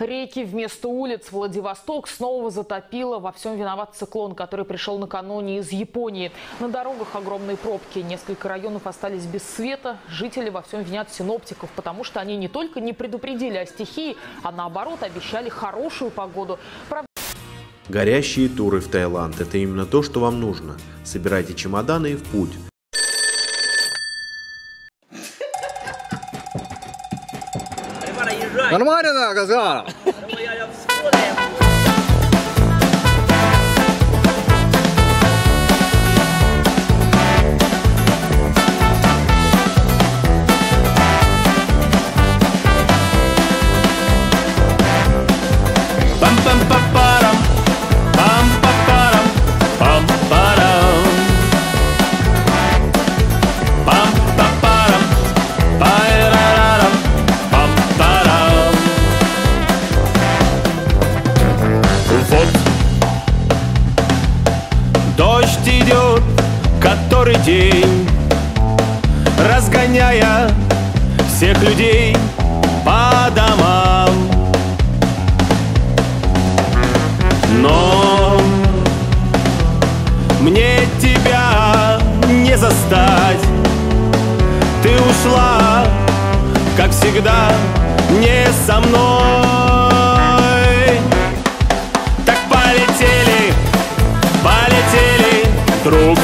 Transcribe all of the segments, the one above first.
Реки вместо улиц Владивосток снова затопило. Во всем виноват циклон, который пришел накануне из Японии. На дорогах огромные пробки. Несколько районов остались без света. Жители во всем винят синоптиков, потому что они не только не предупредили о стихии, а наоборот обещали хорошую погоду. Правда, Горящие туры в Таиланд – это именно то, что вам нужно. Собирайте чемоданы и в путь. 頼まれな赤塚 который день, разгоняя всех людей по домам. Но мне тебя не застать Ты ушла, как всегда, не со мной Так полетели, полетели друг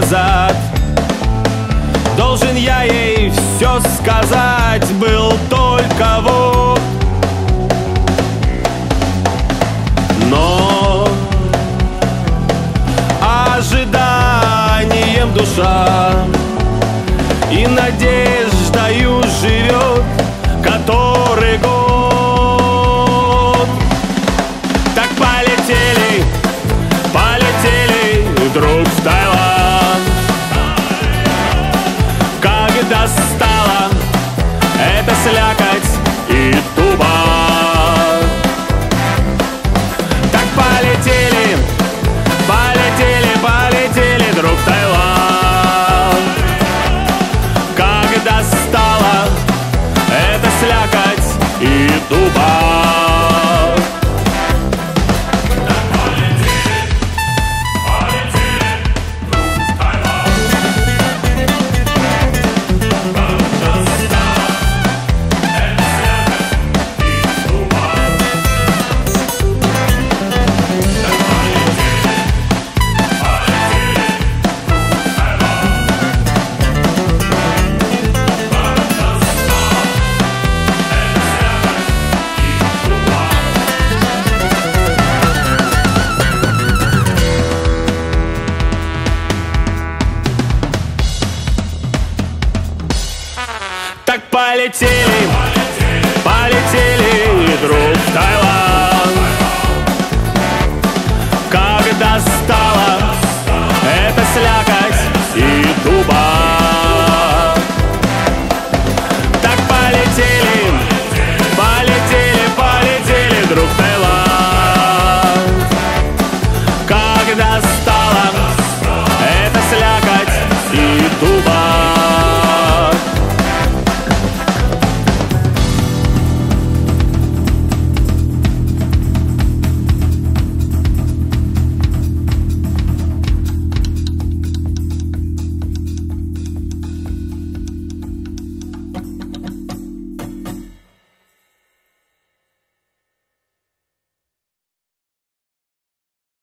назад Должен я ей все сказать Был только вот но ожиданием душа и надеждою живет который год. Так полетели, эта слякоть и туба. Так полетели, полетели, полетели друг Таиланд Когда стала эта слякоть и дуба Так